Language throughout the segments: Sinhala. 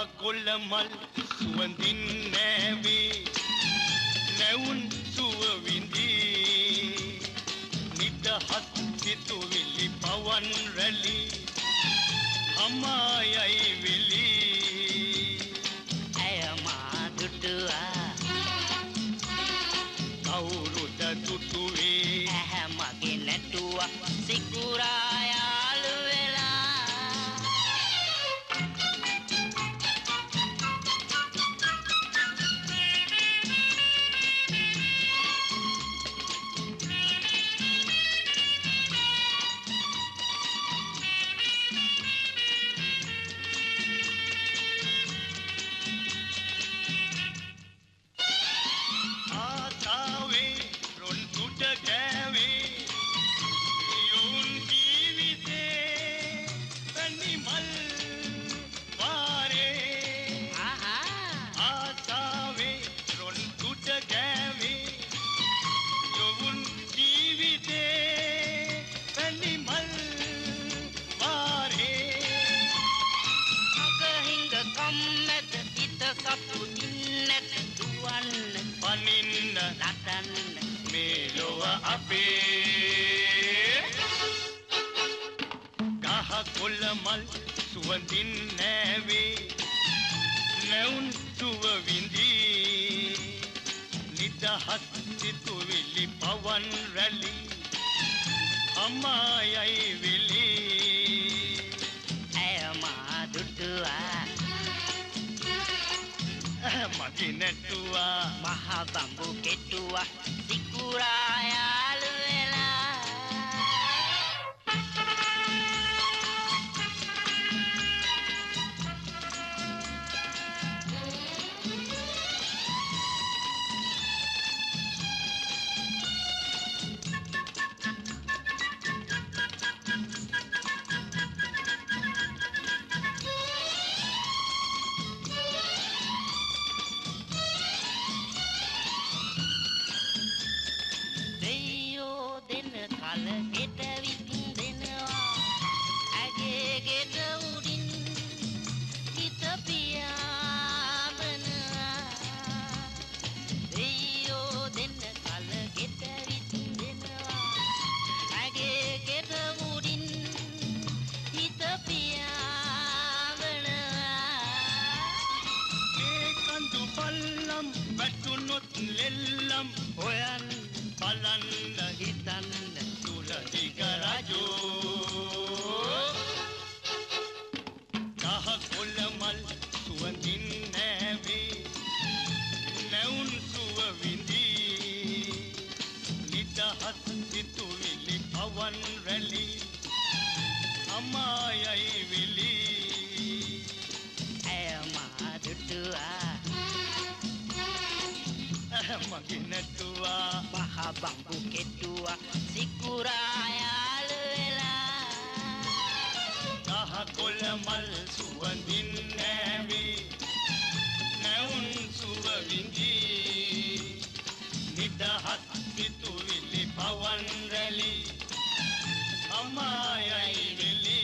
මල් සුවඳින් නෑවේ නැවුන් සුව විඳී නිදහත් සිතුවිලි පවන් රැලි හමායයි විලි ඇය මා දුටුවා කවුරුද දුටුවේ නටන්න මේ ලොව අපේ ගහ කොළ මල් සුවඳින් නෑවේ නැවුන් සුව විඳී නිදහස් සිතුවිලි පවන් රැලි අමායයි විලි. නැටුවා මහ බම්බු කෙටුවා සිකුරා වැටුනොත් ලෙල්ලම් හොයන් බලන්න හිතන්න තුලදිග රජෝ කහ කොළ මල් සුවඳින් නෑවේ නැවුන් සුව විඳී. නිදහස් සිතුවිලි පවන් රැලි අමායයි විලි. මගේ නැටුවා මහ බම්බු කෙටුවා සිකුරා යාළු වෙලා කහ කොළ මල් සුවඳින් නෑවේ නැවුන් සුව විඳී නිදහත් සිතුවිලි පවන් රැලි අමායයි වෙලි.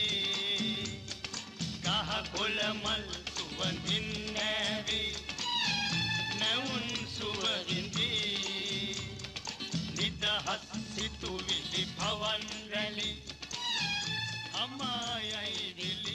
කහ කොළ මල් සුවඳින් මුදුන් සුවවිඳි නිදහස් සිතුවිලි පවන් රැලි අමායයි දිලි